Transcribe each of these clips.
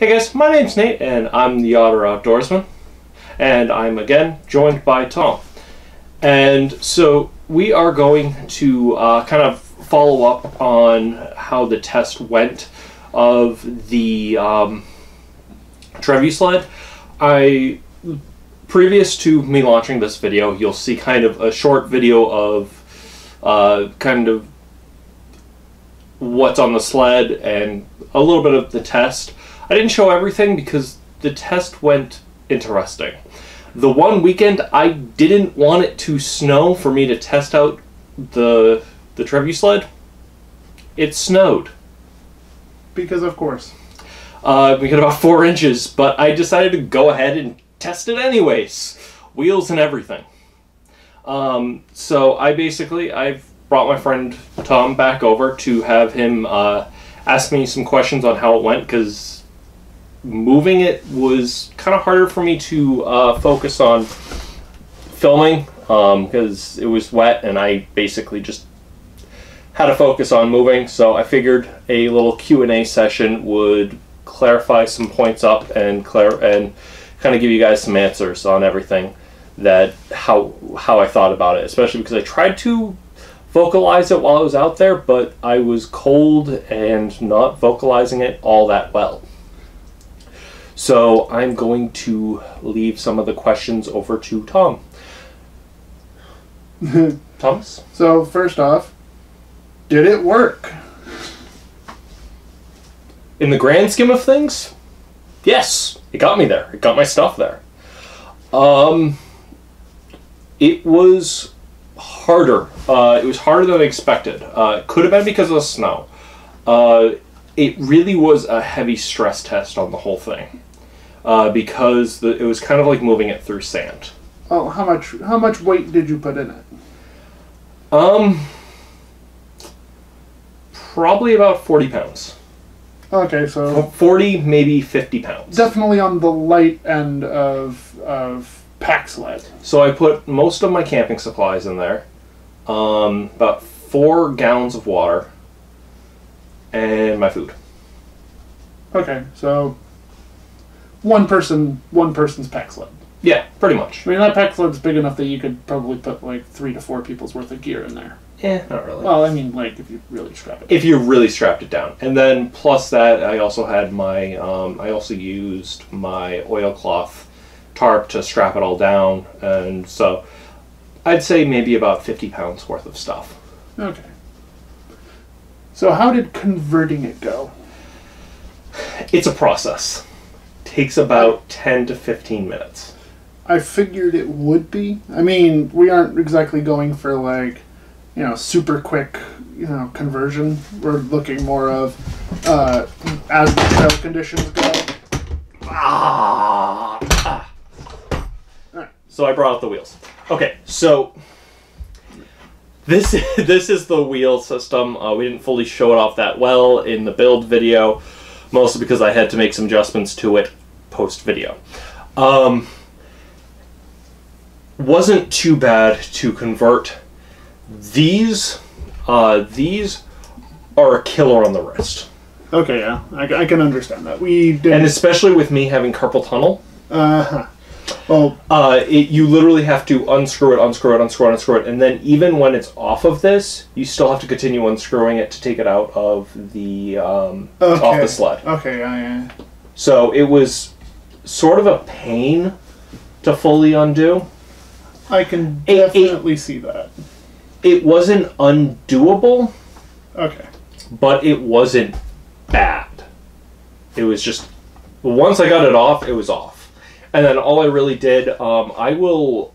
Hey guys, my name's Nate and I'm the Otter Outdoorsman. And I'm again joined by Tom. And so we are going to uh, kind of follow up on how the test went of the um, Trevi sled. I previous to me launching this video, you'll see kind of a short video of uh, kind of what's on the sled and a little bit of the test. I didn't show everything because the test went interesting. The one weekend I didn't want it to snow for me to test out the the Trevi sled. It snowed. Because of course. Uh, we got about four inches, but I decided to go ahead and test it anyways. Wheels and everything. Um, so I basically I've brought my friend Tom back over to have him uh, ask me some questions on how it went because moving it was kind of harder for me to uh, focus on filming because um, it was wet and I basically just had to focus on moving. So I figured a little Q and A session would clarify some points up and and kind of give you guys some answers on everything that how how I thought about it, especially because I tried to vocalize it while I was out there, but I was cold and not vocalizing it all that well. So I'm going to leave some of the questions over to Tom. Thomas? So first off, did it work? In the grand scheme of things, yes, it got me there. It got my stuff there. Um, it was harder. Uh, it was harder than I expected. Uh, it could have been because of the snow. Uh, it really was a heavy stress test on the whole thing uh, because the, it was kind of like moving it through sand. Oh, how much? How much weight did you put in it? Um, probably about forty pounds. Okay, so forty, maybe fifty pounds. definitely on the light end of of pack sled. So I put most of my camping supplies in there. Um, about four gallons of water, and my food. Okay, so one person, one person's pack sled. Yeah, pretty much. I mean, that pack sled's big enough that you could probably put like three to four people's worth of gear in there. Eh, not really. Well, I mean, like if you really strap it. if you really strapped it down. And then plus that, I also had my, um, I also used my oilcloth tarp to strap it all down, and so I'd say maybe about 50 pounds worth of stuff. Okay. So how did converting it go? It's a process. Takes about 10 to 15 minutes. I figured it would be. I mean, we aren't exactly going for like, you know, super quick, you know, conversion. We're looking more of uh, as the trail conditions go. Ah. ah. So I brought out the wheels. Okay, so this this is the wheel system. Uh, we didn't fully show it off that well in the build video, mostly because I had to make some adjustments to it post video. Um, wasn't too bad to convert. These uh, these are a killer on the wrist, Okay, yeah, I, I can understand that. We did. and especially with me having carpal tunnel. uh huh. Well, Uh, it, you literally have to unscrew it, unscrew it, unscrew it, unscrew it, and then even when it's off of this, you still have to continue unscrewing it to take it out of the um, okay. off the sled. Okay, yeah, yeah. So it was sort of a pain to fully undo. I can It- it- definitely see that. It wasn't undoable, Okay. but it wasn't bad. It was just once I got it off, it was off, and then all I really did, um, I will.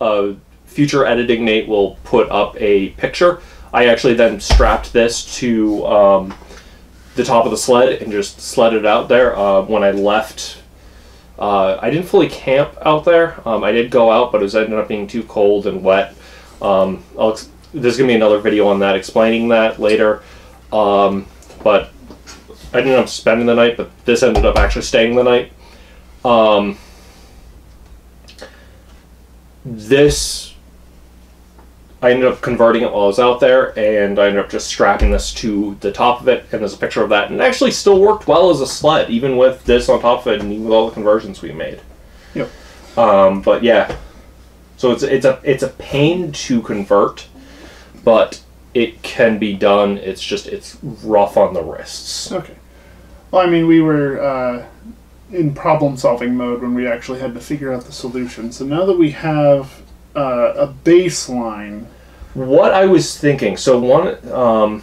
Uh, future editing Nate will put up a picture. I actually then strapped this to um, the top of the sled and just sled it out there. Uh, when I left, uh, I didn't fully camp out there. Um, I did go out, but it was ended up being too cold and wet. Um, there's gonna be another video on that explaining that later. Um, but I ended up spending the night, but this ended up actually staying the night. Um, this I ended up converting it while I was out there, and I ended up just strapping this to the top of it, and there's a picture of that, and it actually still worked well as a sled, even with this on top of it, and even with all the conversions we made. Yep. Um, but yeah, so it's it's a it's a pain to convert, but it can be done. It's just it's rough on the wrists. Okay. Well, I mean, we were uh, in problem-solving mode when we actually had to figure out the solution. So now that we have uh, a baseline, What I was thinking, so one, um,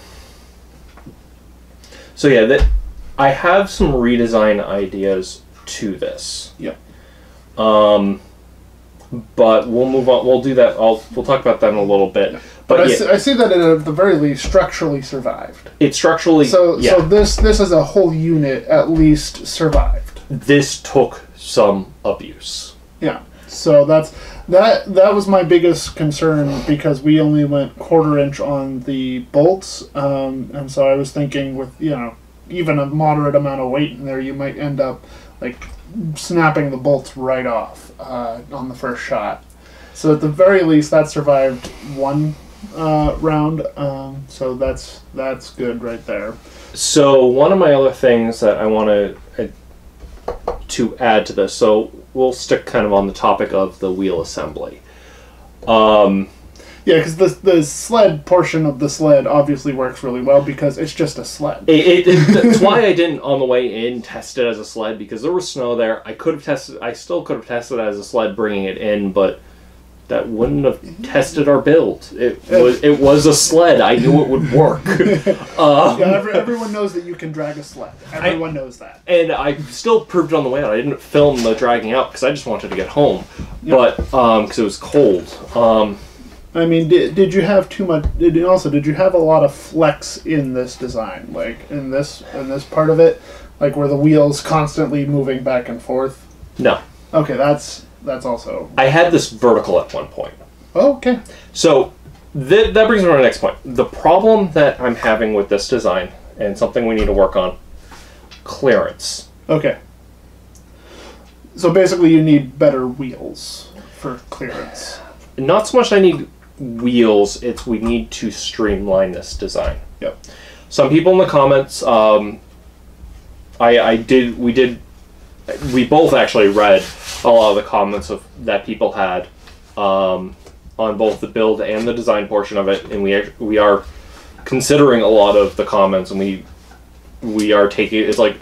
so yeah, that I have some redesign ideas to this. Yeah. Um, but we'll move on. We'll do that. I'll we'll talk about that in a little bit. but, But I, yeah, see, I see that it at the very least structurally survived. it structurally. So, yeah, so this this as a whole unit at least survived. this took some abuse. Yeah. So that's that that was my biggest concern because we only went quarter inch on the bolts, um, and so I was thinking with you know even a moderate amount of weight in there, you might end up like snapping the bolts right off uh, on the first shot. So at the very least, that survived one uh, round. Um, so that's that's good right there. So one of my other things that I want to uh, to add to this, so we'll stick kind of on the topic of the wheel assembly. Um, Yeah, because the the sled portion of the sled obviously works really well because it's just a sled. it, it, it- that's why I didn't on the way in test it as a sled because there was snow there. I could have tested. I still could have tested it as a sled bringing it in, but that wouldn't have tested our build. It was it was a sled. I knew it would work. um, Yeah, every, everyone knows that you can drag a sled. Everyone knows that. and I still proved it on the way out. I didn't film the dragging out because I just wanted to get home, but because it was cold. Um, I mean, did, did you have too much? Did also did you have a lot of flex in this design, like in this in this part of it, like where the wheels constantly moving back and forth? no, Okay, that's that's also I had this vertical at one point. oh, okay. So th- that brings me to my next point. The problem that I'm having with this design, and something we need to work on, clearance. Okay. So basically, you need better wheels for clearance. Not so much I need wheels, it's we need to streamline this design. Yep. Some people in the comments, um, I, I did, we did, we both actually read a lot of the comments of that people had um, on both the build and the design portion of it, and we we are considering a lot of the comments, and we we are taking it's like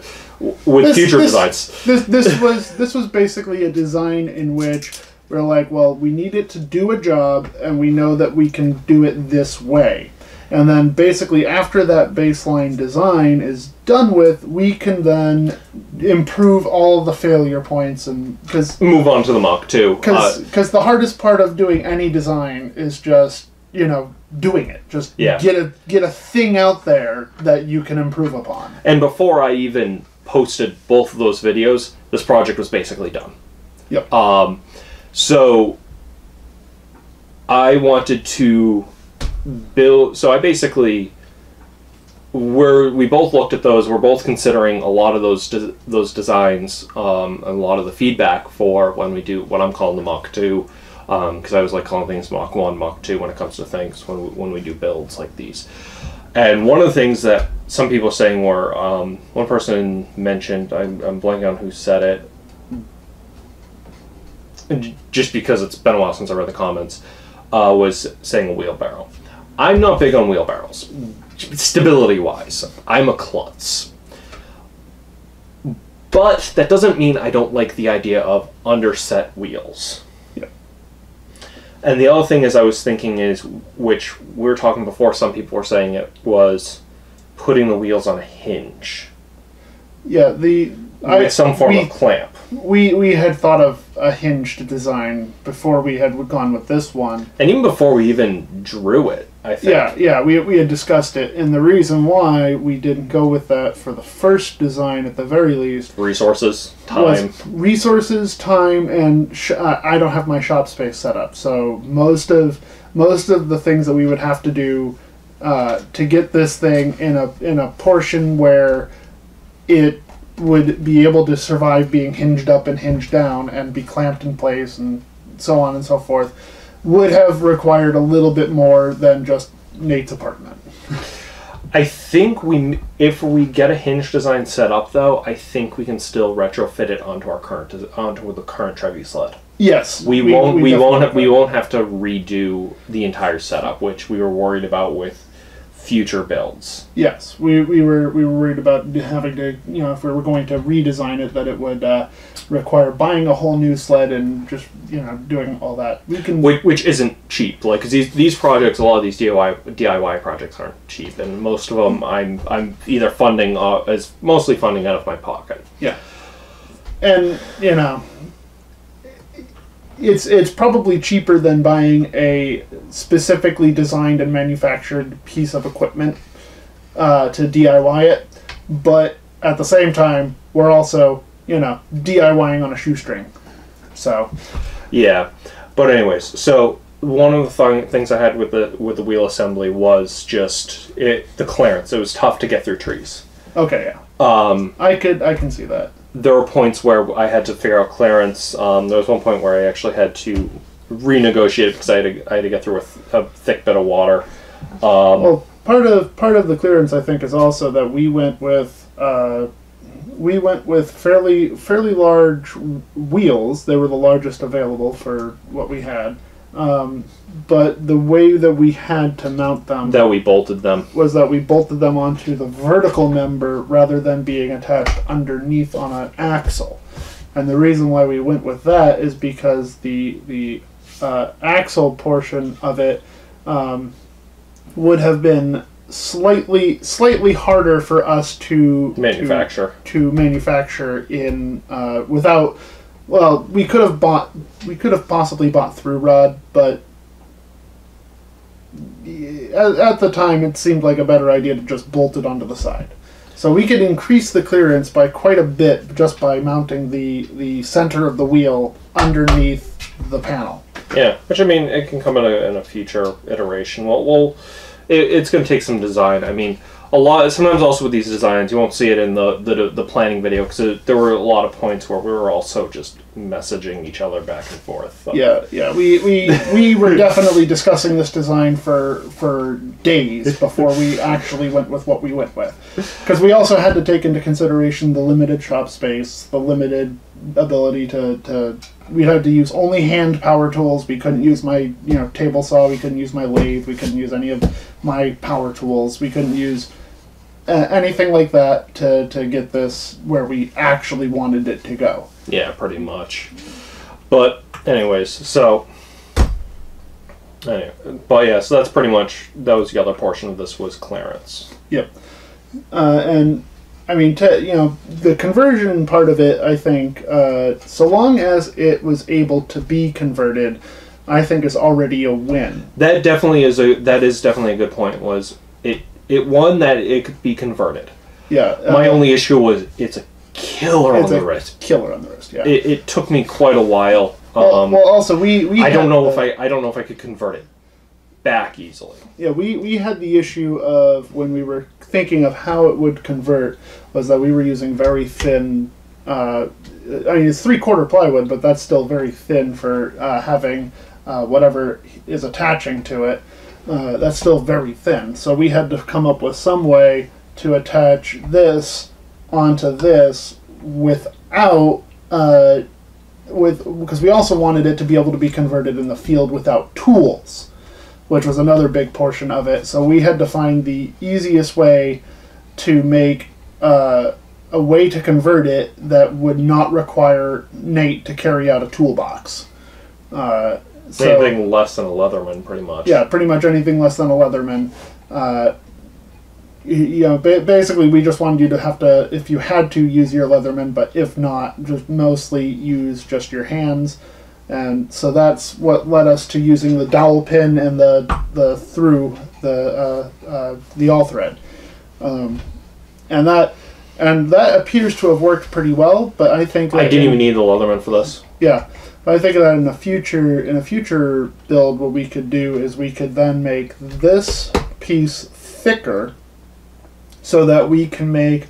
with This- future this- designs. This this was this was basically a design in which we're like, well, we need it to do a job, and we know that we can do it this way. And then basically after that baseline design is done with, we can then improve all the failure points and because Move on to the Mach two. Uh, because the hardest part of doing any design is just you know doing it just Yeah. get a get a thing out there that you can improve upon And before I even posted both of those videos, this project was basically done. Yep. Um, so I wanted to build. So I basically we're we both looked at those. We're both considering a lot of those de- those designs, um, and a lot of the feedback for when we do what I'm calling the Mach two. Because I was like calling things Mach one, Mach two when it comes to things when we, when we do builds like these. And one of the things that some people saying were, um, one person mentioned, I'm, I'm blanking on who said it, just because it's been a while since I read the comments, uh, was saying a wheelbarrow. I'm not big on wheelbarrows, stability wise. I'm a klutz. But that doesn't mean I don't like the idea of underset wheels. Yep. And the other thing is, I was thinking is, which we were talking before, some people were saying it was putting the wheels on a hinge yeah the with some form we, of clamp. we we had thought of a hinged design before we had gone with this one And even before we even drew it, I think. yeah yeah we, we had discussed it and the reason why we didn't go with that for the first design at the very least Resources, time. was resources, time, and sh- uh, I don't have my shop space set up. So most of most of the things that we would have to do uh, to get this thing in a in a portion where it would be able to survive being hinged up and hinged down and be clamped in place and so on and so forth. Would have required a little bit more than just Nate's apartment. I think we, if we get a hinge design set up, though, I think we can still retrofit it onto our current, onto the current Trevi sled. Yes, We, won't. We, definitely won't. Have, we won't have to redo the entire setup, which we were worried about with future builds. Yes, we, we were we were worried about having to you know if we were going to redesign it that it would uh, require buying a whole new sled and just you know doing all that. We can which, which isn't cheap. Like 'cause these these projects, a lot of these DIY DIY projects aren't cheap, and most of them I'm I'm either funding uh, as mostly funding out of my pocket. yeah, and you know it's it's probably cheaper than buying a specifically designed and manufactured piece of equipment uh, to DIY it, but at the same time we're also you know DIYing on a shoestring, so. Yeah, but anyways, so one of the th- things I had with the with the wheel assembly was just it the clearance. It was tough to get through trees. Okay, yeah. Um, I could I can see that. There were points where I had to figure out clearance. Um, there was one point where I actually had to renegotiate because I had to, I had to get through a, th- a thick bit of water. Um, Well, part of part of the clearance I think is also that we went with uh, we went with fairly fairly large wheels. They were the largest available for what we had. Um, but the way that we had to mount them that we bolted them. was that we bolted them onto the vertical member rather than being attached underneath on an axle. And the reason why we went with that is because the the uh, axle portion of it um, would have been slightly slightly harder for us to to- Manufacture. to, manufacture in uh, without. Well, we could have bought we could have possibly bought through rod, but at, the time it seemed like a better idea to just bolt it onto the side. So we could increase the clearance by quite a bit just by mounting the the center of the wheel underneath the panel. Yeah, which I mean, it can come in a, in a future iteration. Well, well, it, it's going to take some design. I mean, a lot. Sometimes also with these designs, you won't see it in the the, the planning video because there were a lot of points where we were also just messaging each other back and forth. Yeah, yeah. We we, we were definitely discussing this design for for days before we actually went with what we went with, because we also had to take into consideration the limited shop space, the limited ability to to. We had to use only hand power tools. We couldn't use my you know table saw. We couldn't use my lathe. We couldn't use any of my power tools. We couldn't use uh, anything like that to to get this where we actually wanted it to go. Yeah, pretty much. But anyways, so anyway, but yeah, so that's pretty much that was the other portion of this was clearance. Yep. Uh, and I mean, to, you know, the conversion part of it, I think, uh, so long as it was able to be converted, I think is already a win. That definitely is a that is definitely a good point. Was it it one that it could be converted. Yeah. uh, My only issue was it's a killer it's on the wrist. killer on the wrist. Yeah. It, it took me quite a while. well, Um, well, also we we I don't know if I I don't know if I could convert it back easily. yeah we we had the issue of when we were thinking of how it would convert was that we were using very thin. Uh, I mean, it's three quarter plywood, but that's still very thin for uh, having uh, whatever is attaching to it. Uh, that's still very thin. So we had to come up with some way to attach this onto this without. Uh, with because we also wanted it to be able to be converted in the field without tools which was another big portion of it. So we had to find the easiest way to make uh, a way to convert it that would not require Nate to carry out a toolbox. Uh, so, Anything less than a Leatherman, pretty much. yeah, pretty much anything less than a Leatherman. Uh, you know, ba- basically, we just wanted you to have to, if you had to, use your Leatherman, but if not, just mostly use just your hands. And so that's what led us to using the dowel pin and the the through the uh, uh, the all thread, um, and that and that appears to have worked pretty well. But I think I didn't in- even need the Leatherman for this. yeah, but I think that in a future in a future build, what we could do is we could then make this piece thicker, so that we can make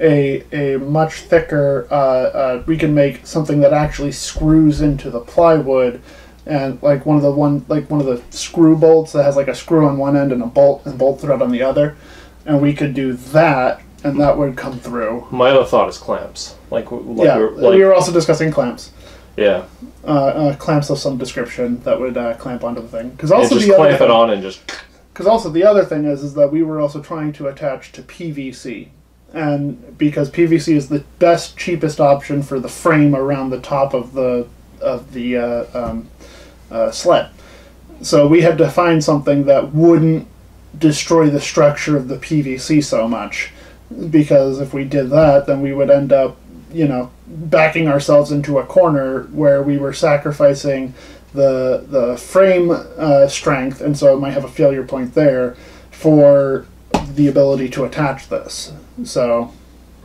a a much thicker. Uh, uh, we can make something that actually screws into the plywood and like one of the one like one of the screw bolts that has like a screw on one end and a bolt and bolt thread on the other, and we could do that, and that would come through. My other thought is clamps. Like, like yeah, we were, like, we were also discussing clamps. yeah. Uh, uh, clamps of some description that would uh, clamp onto the thing. Because also just the other clamp it on and just. Because also the other thing is is that we were also trying to attach to PVC, and because PVC is the best cheapest option for the frame around the top of the of the uh, um, uh, sled, so we had to find something that wouldn't destroy the structure of the PVC so much, because if we did that, then we would end up, you know, backing ourselves into a corner where we were sacrificing the the frame uh, strength, and so it might have a failure point there for the ability to attach this. So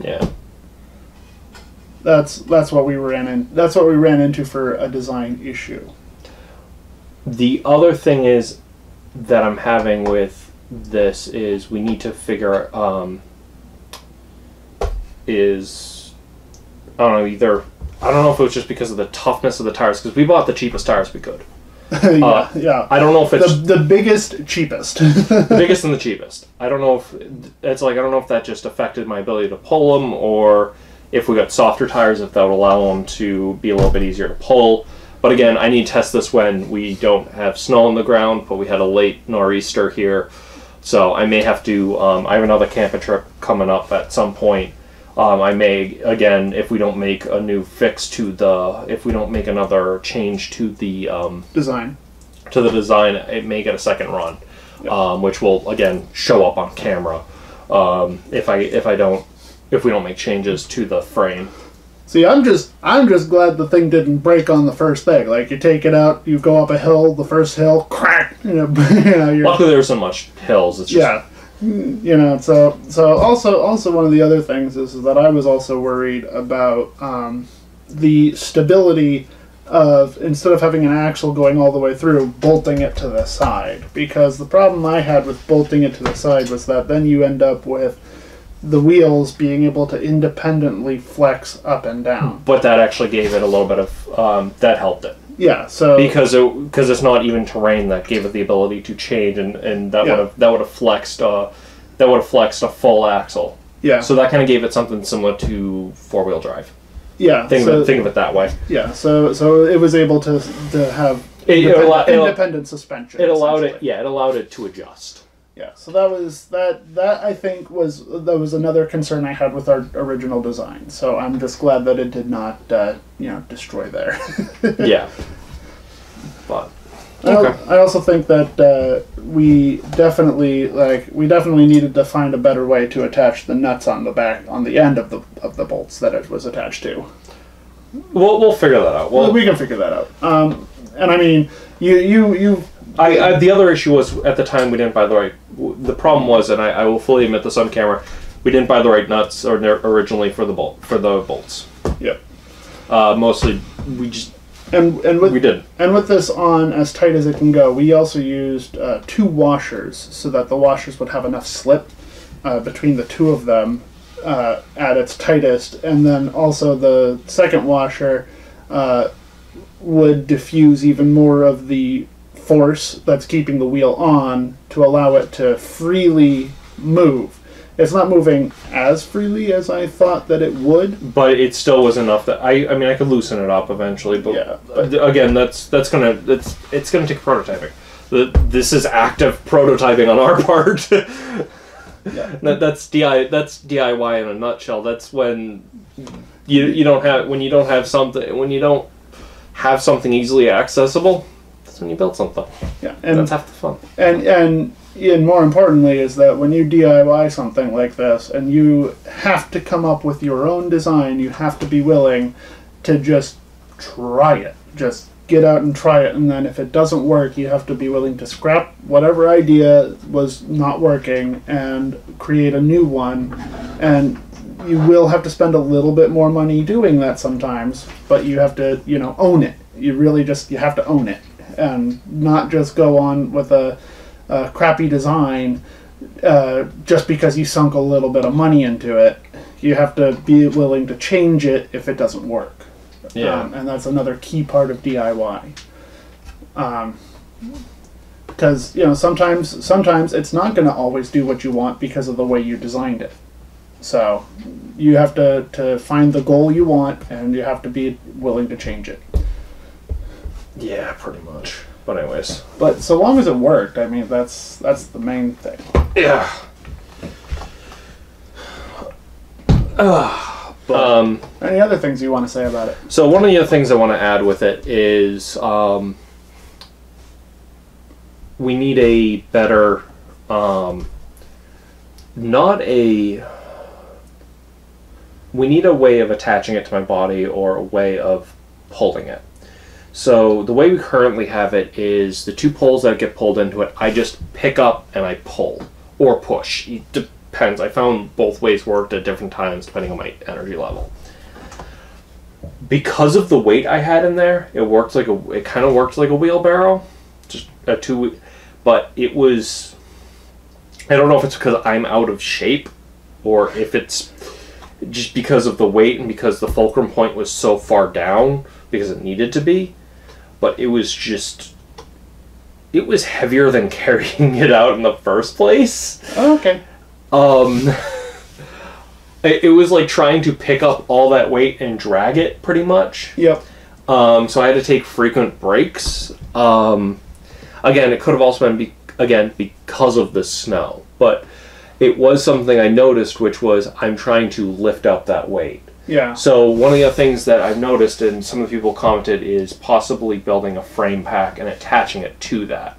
Yeah. that's that's what we ran in. That's what we ran into for a design issue. The other thing is that I'm having with this is we need to figure um, is I don't know either I don't know if it was just because of the toughness of the tires because we bought the cheapest tires we could. yeah, Uh, yeah. I don't know if The, it's the biggest, cheapest. the biggest and the cheapest. I don't know if it's like I don't know if that just affected my ability to pull them or if we got softer tires if that would allow them to be a little bit easier to pull. But again, I need to test this when we don't have snow on the ground, but we had a late nor'easter here, so I may have to. Um, I have another camping trip coming up at some point. Um, I may again if we don't make a new fix to the if we don't make another change to the um, design. to the design, it may get a second run, um, which will again show up on camera um, if I if I don't if we don't make changes to the frame. See, I'm just I'm just glad the thing didn't break on the first thing. Like you take it out, you go up a hill, the first hill, crack. You know, you know Luckily, there isn't much hills. It's just yeah. You know, so so also also one of the other things is, that I was also worried about um, the stability of instead of having an axle going all the way through, bolting it to the side. Because the problem I had with bolting it to the side was that then you end up with the wheels being able to independently flex up and down. but that actually gave it a little bit of um, that helped it Yeah, so because it because it's not even terrain that gave it the ability to change and, and that Yeah. would have that would have flexed uh, that would have flexed a full axle. yeah, So that kind of gave it something similar to four wheel drive. yeah, Think so, of it, think of it that way. yeah. So so it was able to to have It, it, independent, it, independent suspension. it allowed it. Yeah, it allowed it to adjust. Yeah, so that was that. That I think was that was another concern I had with our original design. So I'm just glad that it did not, uh, you know, destroy there. yeah. But I Okay. I also think that uh, we definitely like we definitely needed to find a better way to attach the nuts on the back on the end of the of the bolts that it was attached to. we'll we'll figure that out. Well, we can figure that out. Um, and I mean, you you you. I, I the other issue was at the time we didn't buy the right. The problem was, and I, I will fully admit this on camera, we didn't buy the right nuts or originally for the bolt for the bolts. Yep. Uh, mostly we just And and with we didn't. And with this on as tight as it can go, we also used uh, two washers so that the washers would have enough slip uh, between the two of them uh, at its tightest. And then also the second washer uh, would diffuse even more of the force that's keeping the wheel on to allow it to freely move. It's not moving as freely as I thought that it would. But it still was enough that I I mean I could loosen it up eventually. But Yeah, uh, again, that's that's gonna that's it's gonna take prototyping. The, this is active prototyping on our part. Yeah. That, that's DI. That's DIY in a nutshell. That's when you you don't have when you don't have something when you don't have something easily accessible. When you build something. Yeah, and that's half the fun. and and and more importantly is that when you DIY something like this and you have to come up with your own design, you have to be willing to just try it. Just get out and try it and then if it doesn't work, you have to be willing to scrap whatever idea was not working and create a new one and you will have to spend a little bit more money doing that sometimes, but you have to, you know, own it. You really just you have to own it and not just go on with a uh, crappy design uh, just because you sunk a little bit of money into it. You have to be willing to change it if it doesn't work. Um, and that's another key part of DIY. Um, because you know sometimes sometimes it's not going to always do what you want because of the way you designed it. So you have to to find the goal you want, and you have to be willing to change it. Yeah, pretty much. But anyways. But so long as it worked, I mean that's that's the main thing. Yeah. um, Any other things you want to say about it? so one of the other things I want to add with it is um, we need a better, um, not a. We need a way of attaching it to my body or a way of pulling it. So the way we currently have it is the two poles that get pulled into it. I just pick up and I pull or push. It depends. I found both ways worked at different times depending on my energy level. Because of the weight I had in there, it worked like a. It kind of worked like a wheelbarrow, just a two. But it was. I don't know if it's because I'm out of shape, or if it's just because of the weight and because the fulcrum point was so far down because it needed to be but it was just it was heavier than carrying it out in the first place Oh, okay. um it, it was like trying to pick up all that weight and drag it pretty much Yep. um so i had to take frequent breaks um again it could have also been be- again because of the snow but it was something i noticed which was i'm trying to lift up that weight Yeah. so one of the other things that I've noticed, and some of the people commented, is possibly building a frame pack and attaching it to that.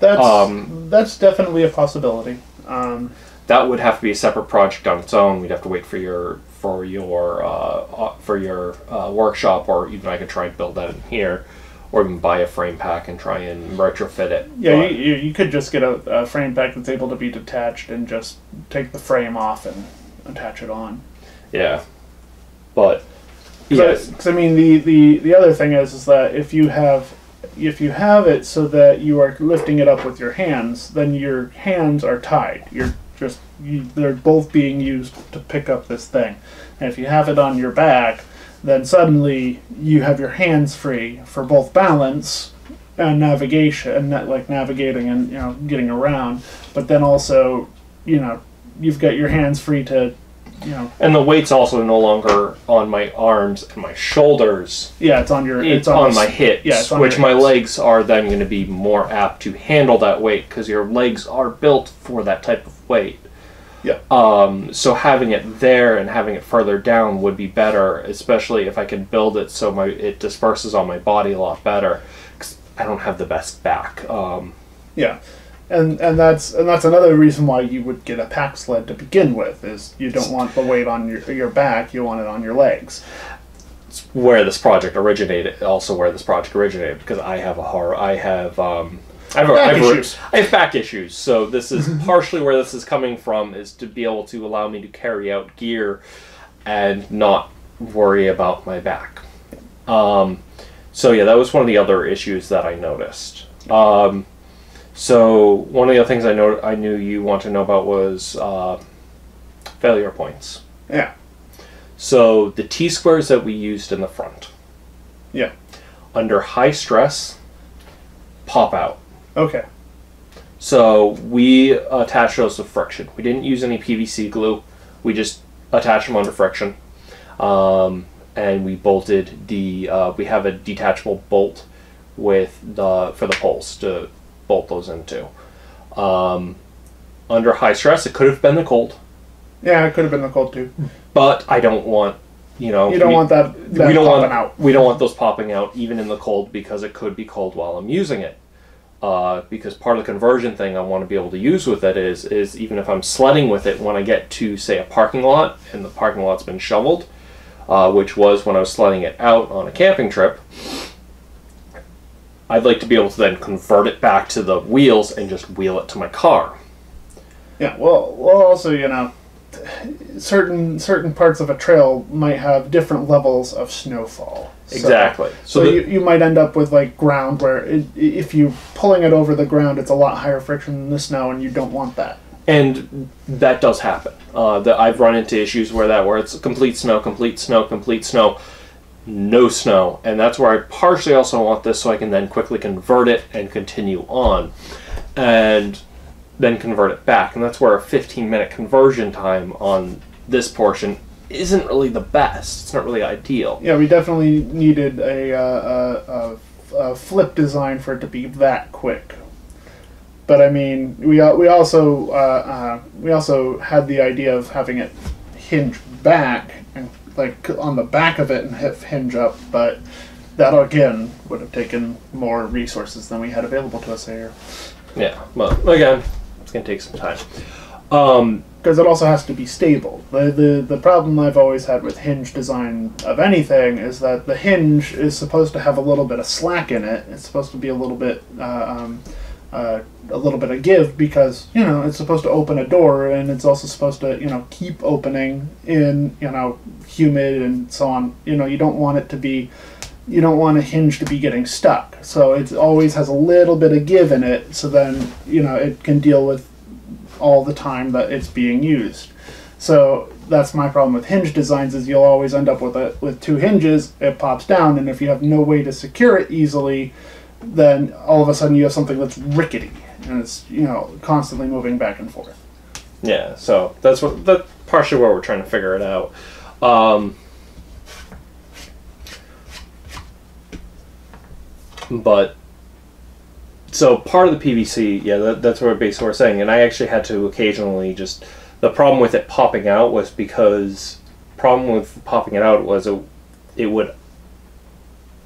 That's Um, that's definitely a possibility. Um, That would have to be a separate project on its own. We'd have to wait for your for your uh, uh, for your uh, workshop, or even I could try and build that in here, or even buy a frame pack and try and retrofit it. yeah, you, you, you could just get a, a frame pack that's able to be detached and just take the frame off and attach it on. yeah, but Because yes, I mean, the, the, the other thing is is that if you have if you have it so that you are lifting it up with your hands, then your hands are tied. You're just you, they're both being used to pick up this thing. And if you have it on your back, then suddenly you have your hands free for both balance and navigation, and like navigating and you know getting around. But then also, you know, you've got your hands free to, know, and the weight's also no longer on my arms and my shoulders. yeah, it's on your It's, on, on my hips, yeah, it's which my hips. legs are then going to be more apt to handle that weight because your legs are built for that type of weight. Yeah. Um, so having it there and having it further down would be better, especially if I could build it so my it disperses on my body a lot better. 'cause I don't have the best back. Um, Yeah, and and that's and that's another reason why you would get a pack sled to begin with is you don't want the weight on your your back, you want it on your legs. where this project originated, also where this project originated, because I have a horror. I have um, I have, Back I, have issues. I have back issues. So this is partially where this is coming from, is to be able to allow me to carry out gear and not worry about my back. Um, so yeah, that was one of the other issues that I noticed. Um, so one of the other things I know I knew you want to know about was uh, failure points. Yeah, So the T squares that we used in the front, yeah, under high stress, pop out. okay, So we attached those to friction. We didn't use any PVC glue. We just attached them under friction, um, and we bolted the. Uh, we have a detachable bolt with the for the poles to bolt those into. Um, under high stress, it could have been the cold, yeah. It could have been the cold too. but I don't want. You know, You don't we- want that, that we don't popping want out. we don't want those popping out even in the cold because it could be cold while I'm using it. Uh, because part of the conversion thing I want to be able to use with it is is even if I'm sledding with it when I get to say a parking lot and the parking lot's been shoveled, uh, which was when I was sledding it out on a camping trip. I'd like to be able to then convert it back to the wheels and just wheel it to my car. Yeah. Well, well, also you know, certain certain parts of a trail might have different levels of snowfall. So- Exactly. So, So, the, you, you might end up with like ground where it, if you pulling it over the ground, it's a lot higher friction than the snow, and you don't want that. and that does happen. Uh, that I've run into issues where that where it's complete snow, complete snow, complete snow. No snow. And that's where I partially also want this so I can then quickly convert it and continue on. And then convert it back. And that's where a 15 minute conversion time on this portion isn't really the best. It's not really ideal. Yeah, we definitely needed a, uh, a, a, flip design for it to be that quick. But I mean, we we also uh, uh, we also had the idea of having it hinge back and like on the back of it and hinge up, but that again would have taken more resources than we had available to us here. Yeah, well, again, it's going to take some time. Um, because it also has to be stable. The, the the problem I've always had with hinge design of anything is that the hinge is supposed to have a little bit of slack in it. It's supposed to be a little bit uh, um, uh, a little bit of give because you know it's supposed to open a door and it's also supposed to you know keep opening in you know humid and so on. You know you don't want it to be you don't want a hinge to be getting stuck. So it always has a little bit of give in it. So then you know it can deal with all the time that it's being used. So that's my problem with hinge designs is you'll always end up with a with two hinges, it pops down, and if you have no way to secure it easily, then all of a sudden you have something that's rickety and it's you know constantly moving back and forth. yeah, so that's what that's partially where we're trying to figure it out. Um, but so part of the PVC, yeah, that, that's what basically we're saying. And I actually had to occasionally just the problem with it popping out was because problem with popping it out was it, it would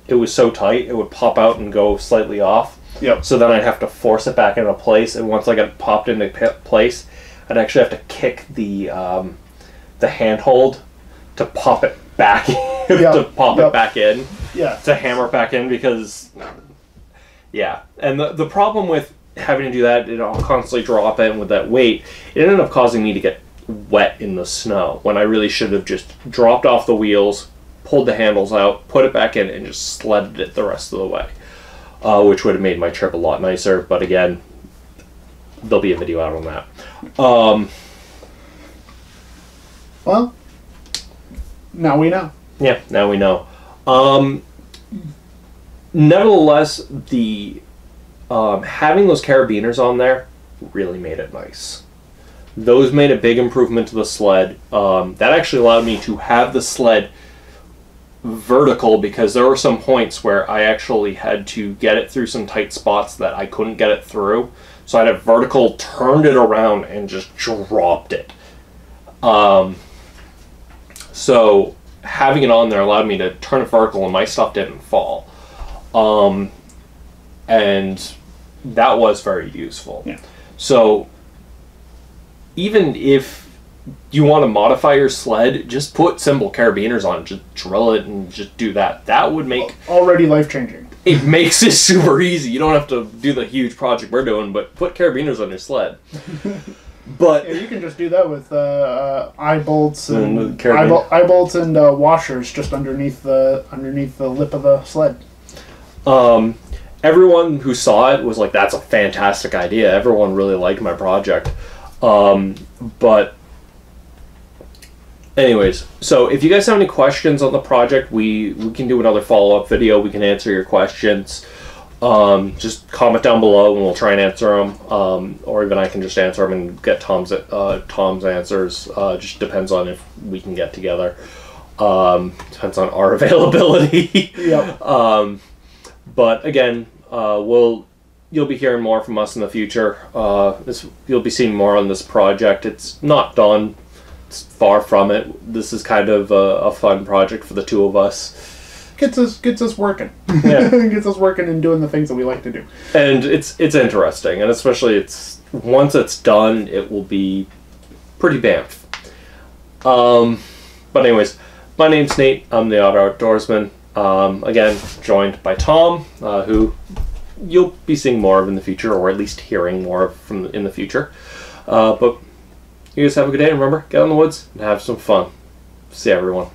it was so tight it would pop out and go slightly off. Yep. So then I'd have to force it back into place, and once I got it popped into p- place, I'd actually have to kick the um, the handhold to pop it back to pop yep. it back in Yeah. to hammer it back in because yeah and the, the problem with having to do that it all constantly drop in with that weight it ended up causing me to get wet in the snow when i really should have just dropped off the wheels pulled the handles out put it back in and just sledded it the rest of the way uh, which would have made my trip a lot nicer but again there'll be a video out on that um, Well, now we know. Yeah, now we know. Um, nevertheless, the um, having those carabiners on there really made it nice. Those made a big improvement to the sled. Um, that actually allowed me to have the sled vertical because there were some points where I actually had to get it through some tight spots that I couldn't get it through. So I had it vertical, turned it around, and just dropped it. Um, so having it on there allowed me to turn it vertical and my stuff didn't fall. Um, and that was very useful. Yeah. So even if you want to modify your sled, just put simple carabiners on it. Just drill it and just do that. That would make Already life changing. it makes it super easy. You don't have to do the huge project we're doing, but put carabiners on your sled. But Yeah, you can just do that with uh, uh, eye bolts and And eye, bol- eye bolts and uh, washers just underneath the underneath the lip of the sled. Um, everyone who saw it was like, "That's a fantastic idea." Everyone really liked my project. Um, but, anyways, so if you guys have any questions on the project, we we can do another follow up video. We can answer your questions. Um, just comment down below, and we'll try and answer them. Um, or even I can just answer them and get Tom's uh, Tom's answers. Uh, just depends on if we can get together. Um, depends on our availability. Yep. Um, but again, uh, we'll you'll be hearing more from us in the future. Uh, this, you'll be seeing more on this project. It's not done. Far from it. This is kind of a, a fun project for the two of us, Gets us gets us working. Yeah. gets us working and doing the things that we like to do. and it's it's interesting. And especially it's once it's done, it will be pretty bamf. Um, but anyways, my name's Nate. I'm the Otter Outdoorsman. Um, again, joined by Tom, uh, who you'll be seeing more of in the future, or at least hearing more of from in the future. Uh, but you guys have a good day. and Remember, get out in the woods and have some fun. See everyone.